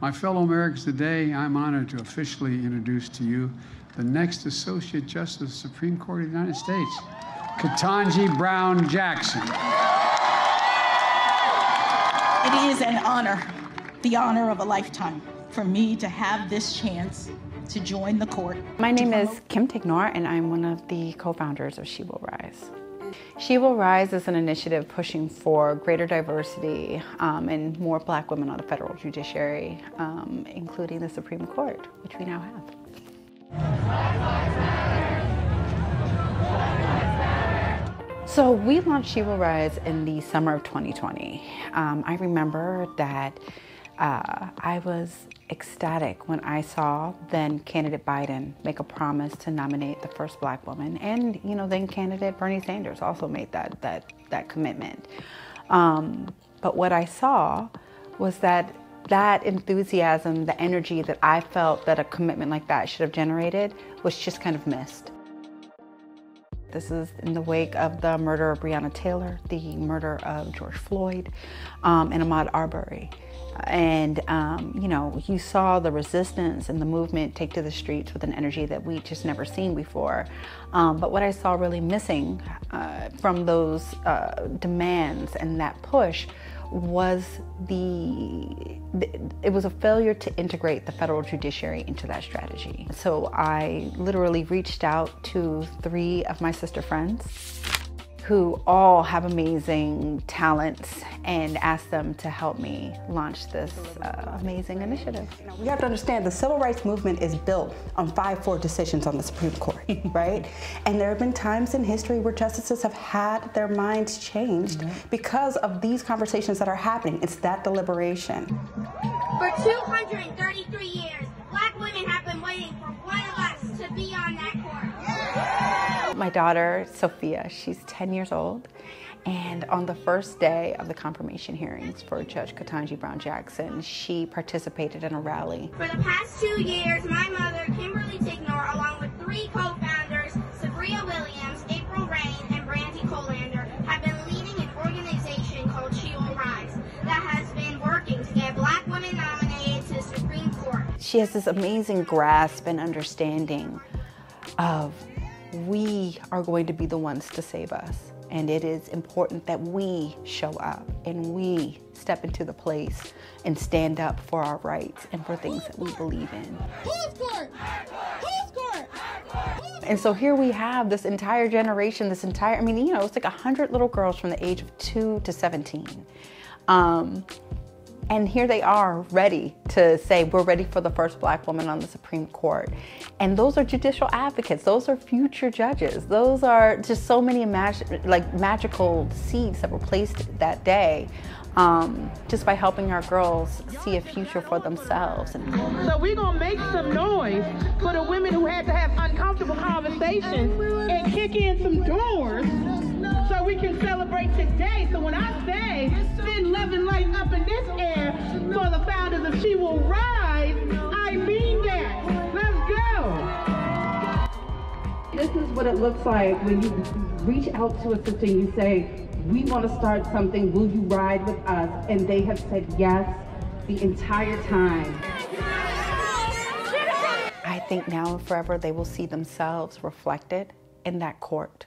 My fellow Americans, today I'm honored to officially introduce to you the next Associate Justice of the Supreme Court of the United States, Ketanji Brown Jackson. It is an honor, the honor of a lifetime, for me to have this chance to join the court. My name is Kim Tignor, and I'm one of the co founders of She Will Rise. She Will Rise is an initiative pushing for greater diversity um, and more black women on the federal judiciary, um, including the Supreme Court, which we now have. So we launched She Will Rise in the summer of 2020. Um, I remember that uh, I was ecstatic when I saw then candidate Biden make a promise to nominate the first black woman, and you know then candidate Bernie Sanders also made that that that commitment. Um, but what I saw was that that enthusiasm, the energy that I felt that a commitment like that should have generated was just kind of missed. This is in the wake of the murder of Breonna Taylor, the murder of George Floyd, um, and Ahmaud Arbery. And, um, you know, you saw the resistance and the movement take to the streets with an energy that we just never seen before. Um, but what I saw really missing uh, from those uh, demands and that push was the, it was a failure to integrate the federal judiciary into that strategy. So I literally reached out to three of my sister friends who all have amazing talents and asked them to help me launch this uh, amazing initiative. You have to understand the civil rights movement is built on 5-4 decisions on the Supreme Court, right? And there have been times in history where justices have had their minds changed mm -hmm. because of these conversations that are happening. It's that deliberation. For 233 years, black women have been waiting for one of us to be on that court. My daughter, Sophia, she's 10 years old. And on the first day of the confirmation hearings for Judge Ketanji Brown Jackson, she participated in a rally. For the past two years, my mother, Kimberly Tignor, along with three co-founders, Sabria Williams, April Reign, and Brandy Colander, have been leading an organization called She Will Rise that has been working to get black women nominated to the Supreme Court. She has this amazing grasp and understanding of we are going to be the ones to save us. And it is important that we show up and we step into the place and stand up for our rights and for things that we believe in. Whose court? Whose court? And so here we have this entire generation, this entire, I mean, you know, it's like 100 little girls from the age of 2 to 17. Um, and here they are ready to say, we're ready for the first black woman on the Supreme Court. And those are judicial advocates. Those are future judges. Those are just so many imag like magical seeds that were placed that day. Um, just by helping our girls see a future for themselves. So we're gonna make some noise for the women who had to have uncomfortable conversations and kick in some doors we can celebrate today. So when I say send love and light up in this air for the founders of She Will Rise, I mean that. Let's go. This is what it looks like when you reach out to a sister and you say, we want to start something, will you ride with us? And they have said yes the entire time. I think now and forever they will see themselves reflected in that court.